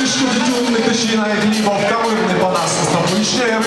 Spójrzcie w dziunny, gdy ślina jak limon, kałyny po nas, znowu i śniemy